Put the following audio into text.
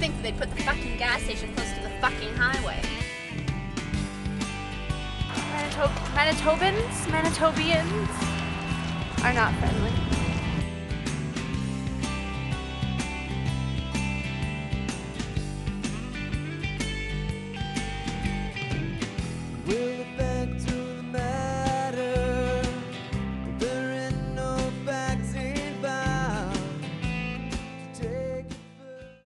think that they put the fucking gas station close to the fucking highway. Manito- Manitobans, Manitobians are not friendly.